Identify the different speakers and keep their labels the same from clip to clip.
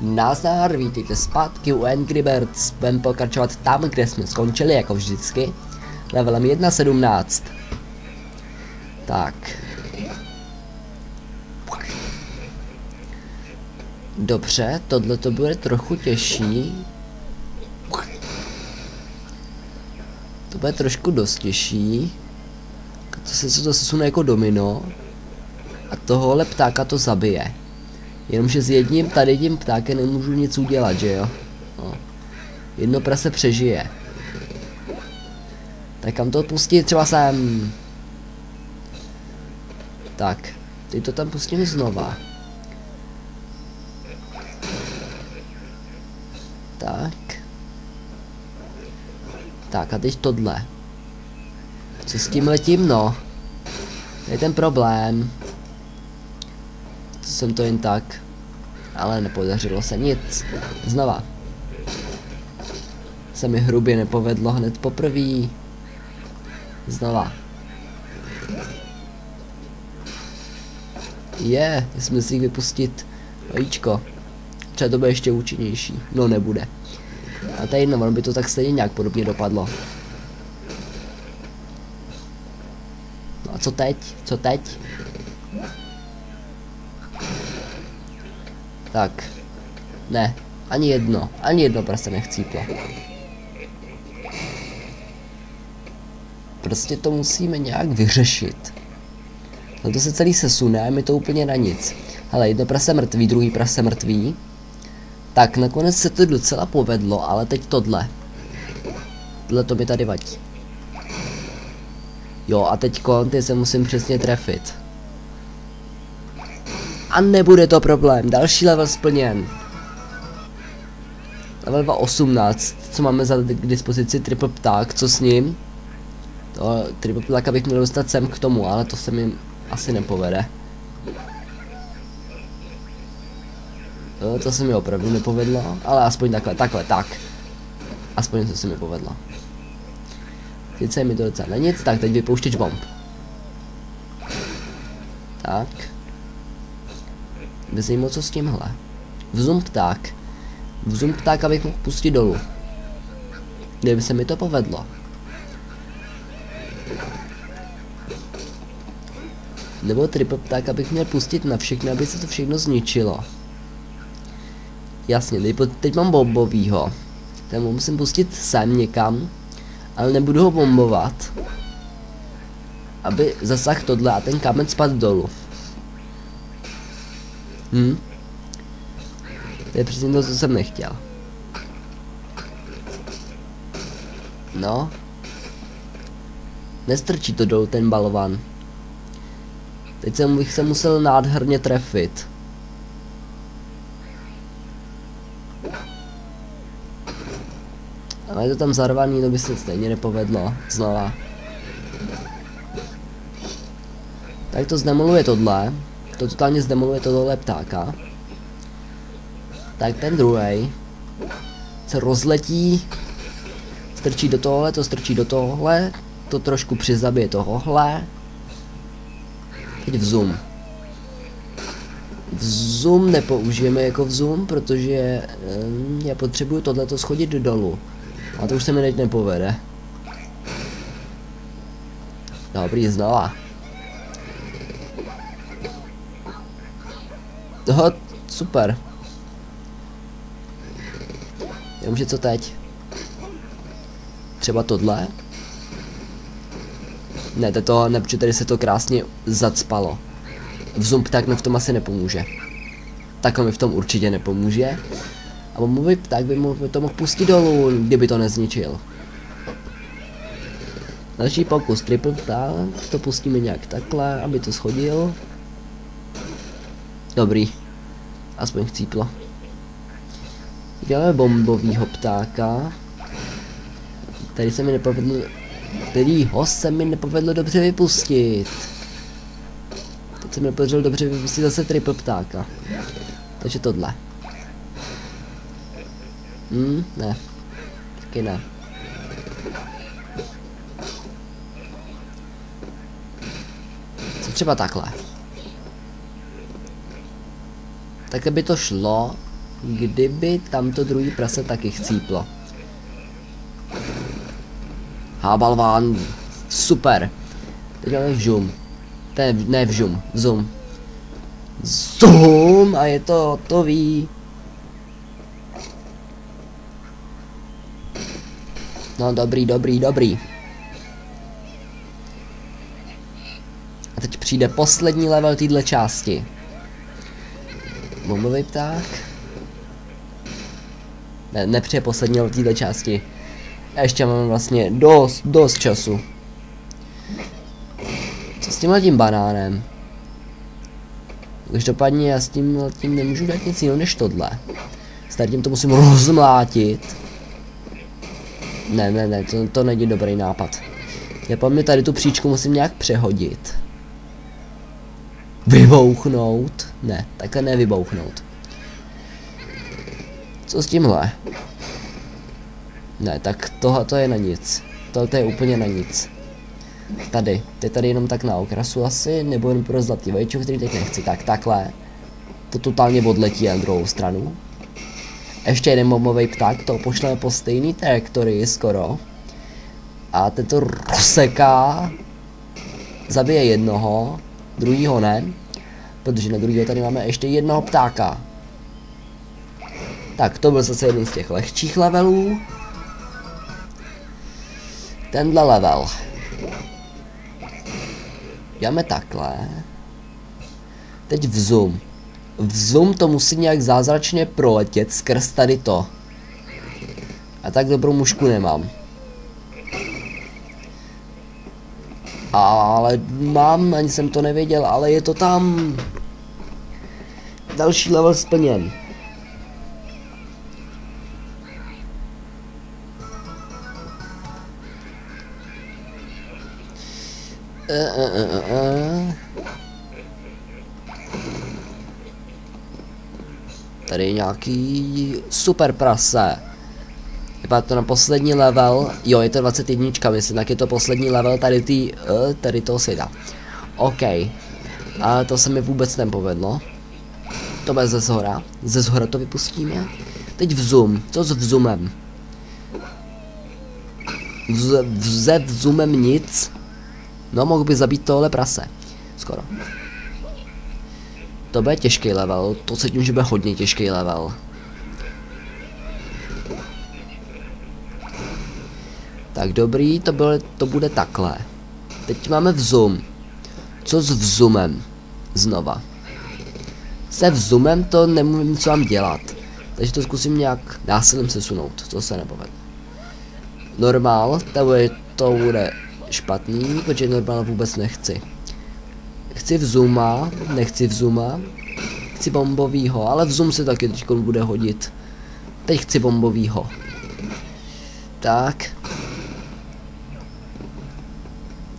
Speaker 1: Nazdar, vítejte zpátky u Angry Birds. Budeme pokračovat tam, kde jsme skončili, jako vždycky. Levelem 1.17. Tak. Dobře, tohle to bude trochu těžší. To bude trošku dost těžší. To se to sesune jako domino. A tohohle ptáka to zabije. Jenomže s jedním tady tím ptákem nemůžu nic udělat, že jo? No. Jedno prase přežije. Tak kam to pustit? Třeba sem. Tak, teď to tam pustím znova. Tak. Tak a teď tohle. Co s tím letím, no? To je ten problém. Jsem to jen tak. Ale nepodařilo se nic. Znova. Se mi hrubě nepovedlo hned poprvé. Znova. Je, jsme si vypustit vajíčko. Třeba to bude ještě účinnější. No nebude. A tady jedno, ono by to tak stejně nějak podobně dopadlo. No a co teď? Co teď? Tak. Ne. Ani jedno. Ani jedno prostě nechcíplo. Prostě to musíme nějak vyřešit. No to se celý sesune a mi to úplně na nic. Hele, jedno prase mrtvý, druhý prase mrtvý. Tak, nakonec se to docela povedlo, ale teď tohle. Tohle to mi tady vadí. Jo, a teď ty se musím přesně trefit. A nebude to problém, další level splněn. Level 18, co máme za k dispozici triple pták, co s ním? To triple pták abych měl dostat sem k tomu, ale to se mi asi nepovede. To, to se mi opravdu nepovedlo, ale aspoň takhle, takhle, tak. Aspoň to se mi povedlo. Se mi to docela na nic, tak teď vypouštěč bomb. Tak. Vezmi co s tímhle. Vzum pták. Vzum pták, abych mohl pustit dolů. Kdyby se mi to povedlo. Nebo triple pták, abych měl pustit na všechno, aby se to všechno zničilo. Jasně, teď, mám bombovýho. Ten musím pustit sem někam, ale nebudu ho bombovat. Aby zasah tohle a ten kamen spadl dolů. Hm? To je přesně to, co jsem nechtěl. No. Nestrčí to dolů ten balvan. Teď jsem, bych se musel nádherně trefit. Ale je to tam zarvaný, to by se stejně nepovedlo. Znova. Tak to zdemoluje tohle. To totálně zdemoluje tohle ptáka. Tak ten druhý se rozletí, strčí do tohle, to strčí do tohle, to trošku přizabije tohohle. Teď v zoom. Zoom nepoužijeme jako v zoom, protože um, já potřebuju tohleto schodit dolů. A to už se mi teď nepovede. Dobrý, znova. Toho, super. Jenomže co teď? Třeba tohle? Ne, to ne, protože tady se to krásně zacpalo. V zoom tak mi v tom asi nepomůže. Tak mi v tom určitě nepomůže. A bombový pták by mu to mohl pustit dolů, kdyby to nezničil. Další pokus, triple pták, to pustíme nějak takhle, aby to schodil. Dobrý. Aspoň chcíplo. Děláme bombovýho ptáka. Tady se mi nepovedlo... ho se mi nepovedlo dobře vypustit. Teď se mi nepovedlo dobře vypustit zase triple ptáka. Takže tohle. Hmm, ne. Taky ne. Co třeba takhle? Tak by to šlo, kdyby tam to druhý prase taky chcíplo. Hábalván, super. Teď máme vžum. Ne, ne vžum, zoom. Zoom a je to hotový. No dobrý, dobrý, dobrý. A teď přijde poslední level téhle části. Bombový pták. Ne, nepřeje poslední level téhle části. A ještě máme vlastně dost, dost času. Co s tímhle tím banánem? Každopádně já s tím tím nemůžu dát nic jiného než tohle. S tím to musím rozmlátit. Ne, ne, ne, to, to není dobrý nápad. Já pamě tady tu příčku musím nějak přehodit. Vybouchnout? Ne, takhle nevybouchnout. Co s tímhle? Ne, tak tohle to je na nic. Tohle je úplně na nic. Tady, je tady jenom tak na okrasu asi, nebo jen pro zlatý vejčo, který teď nechci. Tak, takhle. To totálně odletí na druhou stranu. Ještě jeden momový pták, to pošleme po stejný trajektorii skoro. A ten to rozseká. Zabije jednoho, druhýho ne. Protože na druhého tady máme ještě jednoho ptáka. Tak, to byl zase jeden z těch lehčích levelů. Tenhle level. Děláme takhle. Teď v zoom. V zoom to musí nějak zázračně proletět skrz tady to. A tak dobrou mušku nemám. Ale mám, ani jsem to nevěděl, ale je to tam. Další level splněn. Uh, uh, uh. Tady je nějaký super prase. Vypadá to na poslední level, jo je to 21, myslím, tak je to poslední level tady tý, uh, tady toho světa. OK. A to se mi vůbec nepovedlo. To bude ze zhora. Ze zhora to vypustíme. Teď v zoom. Co s vzumem? Vz, vze vzumem nic. No, mohl by zabít tohle prase. Skoro. To bude těžký level, to cítím, že bude hodně těžký level. Tak dobrý, to, bylo, to bude takhle. Teď máme vzum. Co s vzumem? Znova. Se vzumem to nemůžu co mám dělat. Takže to zkusím nějak násilím sesunout, to se nepovede. Normál, to bude, to bude špatný, protože normál vůbec nechci. Chci v Zuma, nechci v Zuma. Chci bombovýho, ale v Zoom se taky teď bude hodit. Teď chci bombovýho. Tak.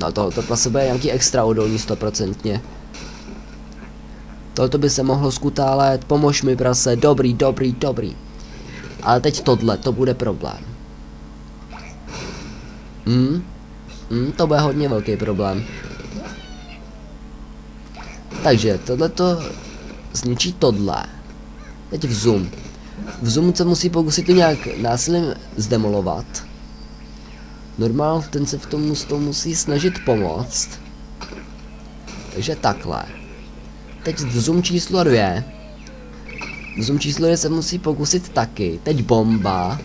Speaker 1: No to, to pro sebe je nějaký extra odolný stoprocentně. Tohle by se mohlo skutálet, pomož mi prase, dobrý, dobrý, dobrý. Ale teď tohle, to bude problém. Hmm? Hmm, to bude hodně velký problém. Takže tohleto zničí tohle. Teď v zoom. V zoom se musí pokusit to nějak násilím zdemolovat. Normál ten se v tom, tom musí snažit pomoct. Takže takhle. Teď zoom číslo dvě. Zoom číslo dvě se musí pokusit taky. Teď bomba.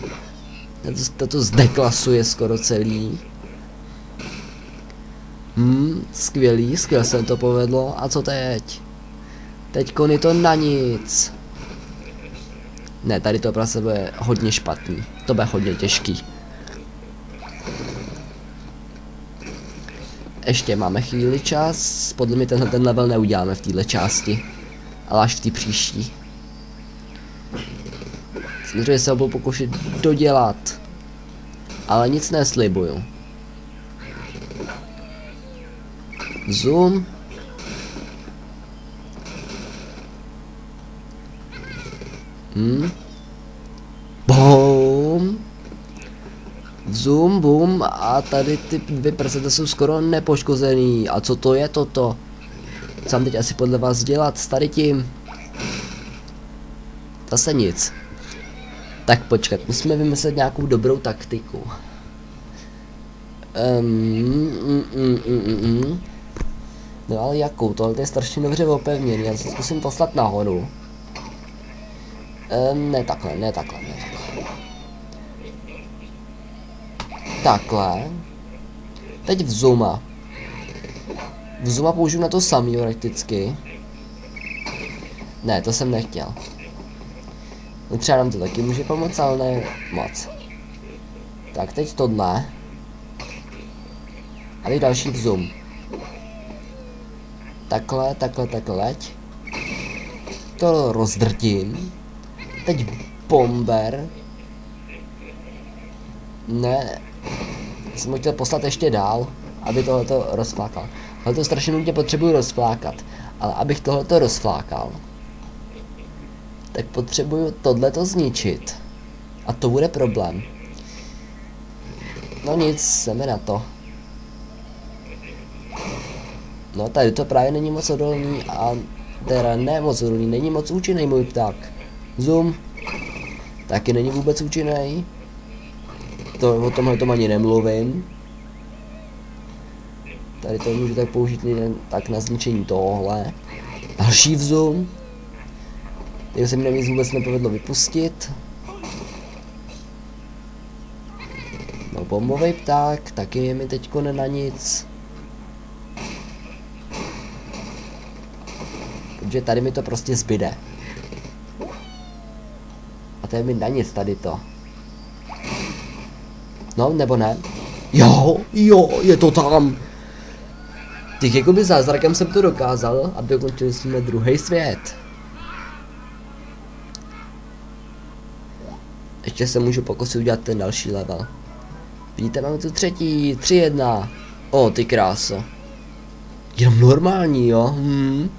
Speaker 1: To, to zdeklasuje skoro celý. Hmm, skvělý, skvěle se to povedlo. A co teď? Teď je to na nic. Ne, tady to pro sebe hodně špatný. To bude hodně těžký. Ještě máme chvíli čas. Podle mě tenhle ten level neuděláme v této části. Ale až v té příští. Samozřejmě se ho budu pokoušet dodělat. Ale nic neslibuju. Zoom. Hmm. Boom. Zoom, boom a tady ty dvě prsete jsou skoro nepoškozený. A co to je toto? Co mám teď asi podle vás dělat s tady tím? Zase nic. Tak počkat, musíme vymyslet nějakou dobrou taktiku. Um, mm, mm, mm, mm. No ale jakou? Tohle je strašně dobře opevněný, já se zkusím poslat nahoru. Um, ne takhle, ne takhle, ne takhle. Takhle. Teď v Zuma. V Zuma použiju na to samý prakticky. Ne, to jsem nechtěl. No třeba nám to taky může pomoct, ale ne moc. Tak, teď tohle. A teď další v zoom. Takhle, takhle, takhle, leď. To rozdrtím. Teď bomber. Ne. Jsem ho chtěl poslat ještě dál, aby tohleto rozflákal. Ale to strašně nutně potřebuji rozflákat. Ale abych tohleto rozflákal, tak potřebuju tohleto zničit. A to bude problém. No nic, jdeme na to. No tady to právě není moc odolný a teda ne moc odolný, není moc účinný můj pták. Zoom. Taky není vůbec účinný. To, o tomhle tom ani nemluvím. Tady to můžu tak použít jen tak na zničení tohle. Další vzum. Teď se mi nevíc vůbec nepovedlo vypustit. No bombový pták, taky je mi teďko na nic. Protože tady mi to prostě zbyde. A to je mi na nic tady to. No, nebo ne? Jo, jo, je to tam. Těch jakoby zázrakem jsem to dokázal a dokončili jsme druhý svět. Ještě se můžu pokusit udělat ten další level. Vidíte, máme tu třetí, tři jedna. O, ty kráso. Jenom normální, jo? Hmm.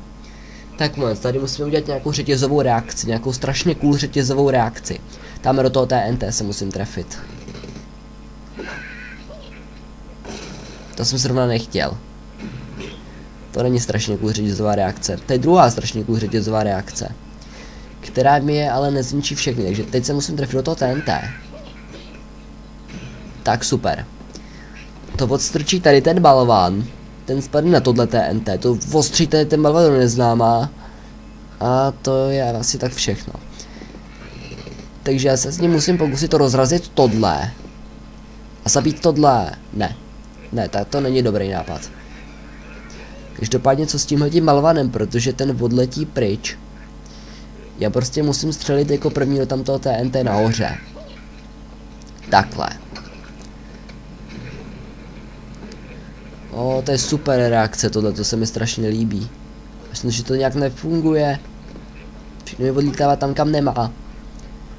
Speaker 1: Tak moc, tady musíme udělat nějakou řetězovou reakci, nějakou strašně cool řetězovou reakci. Tam do toho TNT se musím trefit. To jsem zrovna nechtěl. To není strašně cool řetězová reakce. To je druhá strašně cool řetězová reakce. Která mi je ale nezničí všechny, takže teď se musím trefit do toho TNT. Tak super. To odstrčí tady ten balván ten spadne na tohle TNT, to ostří tady ten balvan neznámá. A to je asi tak všechno. Takže já se s ním musím pokusit to rozrazit tohle. A zabít tohle. Ne. Ne, tak to není dobrý nápad. Každopádně co s tím tím balvanem, protože ten odletí pryč. Já prostě musím střelit jako první do tamtoho TNT nahoře. Takhle. O, to je super reakce, tohle, to se mi strašně líbí. Myslím, že to nějak nefunguje. Všechno mi odlítává tam, kam nemá.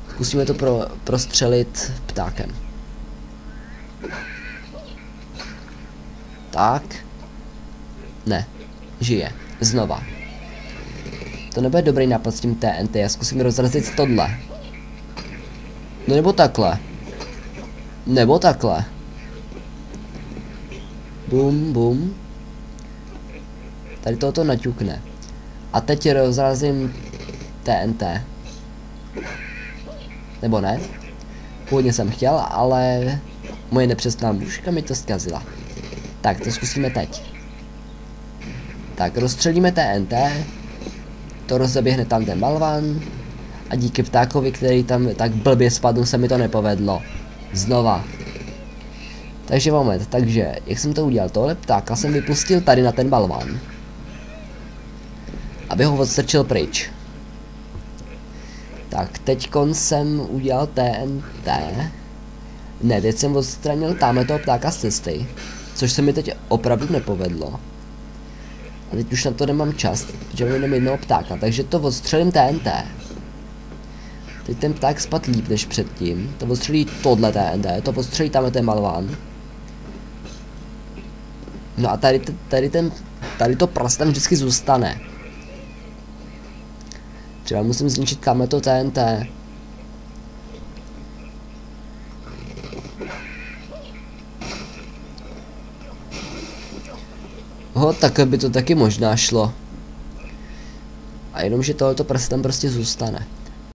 Speaker 1: Zkusíme to pro, prostřelit ptákem. Tak. Ne. Žije. Znova. To nebude dobrý nápad s tím TNT, já zkusím rozrazit tohle. No nebo takhle. Nebo takhle. Bum, bum. Tady toto naťukne. A teď rozrazím TNT. Nebo ne? Původně jsem chtěl, ale moje nepřesná mužka mi to zkazila. Tak, to zkusíme teď. Tak, rozstřelíme TNT. To rozeběhne tam ten balvan. A díky ptákovi, který tam tak blbě spadl, se mi to nepovedlo. Znova. Takže moment, takže, jak jsem to udělal, tohle ptáka jsem vypustil tady na ten balván. Aby ho odstrčil pryč. Tak, teď jsem udělal TNT. Ne, teď jsem odstranil tamhle toho ptáka z cesty. Což se mi teď opravdu nepovedlo. A teď už na to nemám čas, protože mám jenom jednoho ptáka, takže to odstřelím TNT. Teď ten pták spad líp než předtím. To odstřelí tohle TNT, to odstřelí tamhle ten balván. No a tady, tady ten, tady to prastem vždycky zůstane. Třeba musím zničit tamhle to TNT. Ho, tak by to taky možná šlo. A jenom, že tohleto prstem prostě zůstane.